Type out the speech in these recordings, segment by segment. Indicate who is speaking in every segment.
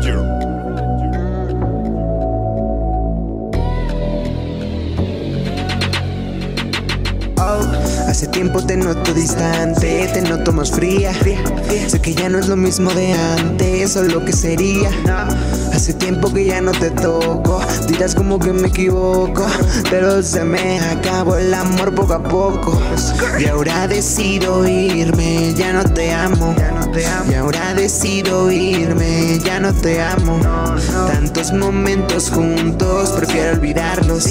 Speaker 1: You. Hace tiempo te noto distante, te noto más fría. Sé que ya no es lo mismo de antes o lo que sería. Hace tiempo que ya no te toco, dirás como que me equivoco, pero se me acabó el amor poco a poco. Y ahora decido irme, ya no te amo. Y ahora decido irme, ya no te amo. Tantos momentos juntos, prefiero olvidarlos.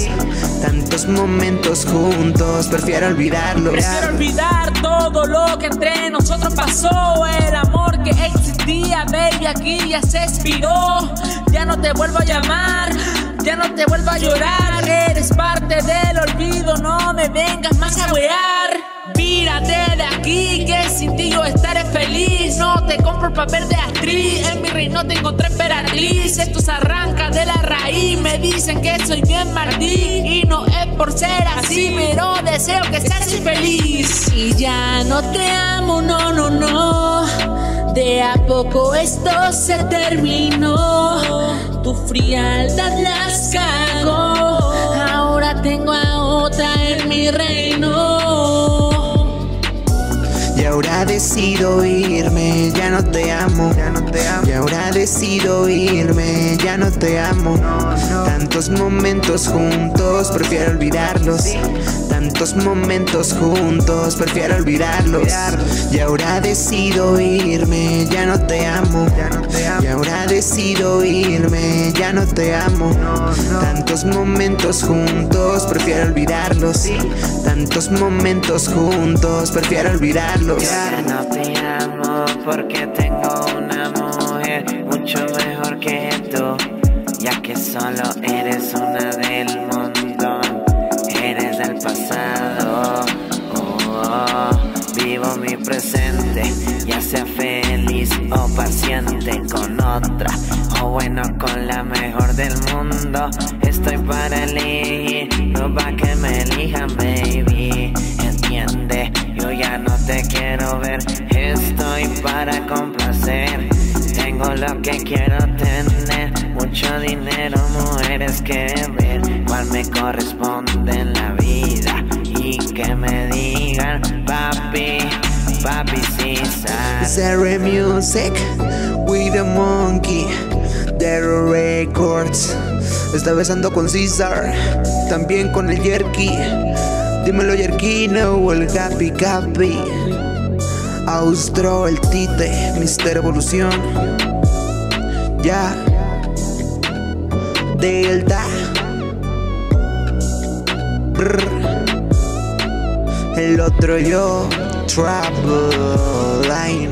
Speaker 1: Tantos momentos juntos, prefiero olvidarlos.
Speaker 2: Prefiero olvidar todo lo que entre nosotros pasó. El amor que existía, baby, aquí ya se expiró. Ya no te vuelvo a llamar, ya no te vuelvo a llorar. Eres parte del olvido, no me vengas más a wear. Mírate de aquí, que sin ti yo. No te compro el papel de actriz, en mi reino te encontré emperatriz. Esto se arranca de la raíz, me dicen que soy bien Martín. Y no es por ser así, pero deseo que seas feliz. Y ya no te amo, no, no, no. De a poco esto se terminó. Tu frialdad las cago. Ahora tengo a otra en mi reino.
Speaker 1: Y ahora decido irme, ya no te amo. Ya no te amo. Y ahora decido irme, ya no te amo. Tantos momentos juntos, prefiero olvidarlos. Tantos momentos juntos, prefiero olvidarlos. Y ahora decido irme, ya no te amo. Y ahora decido irme, ya no te amo. Tantos momentos juntos, prefiero olvidarlos. Tantos momentos juntos, prefiero olvidarlos.
Speaker 3: Ya no te amo porque tengo una mujer mucho mejor que tú, ya que solo eres una eres del pasado. Oh, vivo mi presente, ya sea feliz o paciente con otra, o bueno con la mejor del mundo. Estoy para elegir, no pa' que me elijan, baby. Entiende, yo ya no te quiero ver, estoy para complacer. Tengo lo que quiero tener, mucho dinero, mujeres que ver, cuál me corresponde en la vida que me digan, papi, papi, sabes.
Speaker 1: Zero Music with the Monkey, Dero Records. Está besando con César, también con el Yerky. Dímelo Yerkino o el Gapi Gapi. Austro, el Tite, Mister Evolución. Ya. Delta. El otro yo, Trouble Line.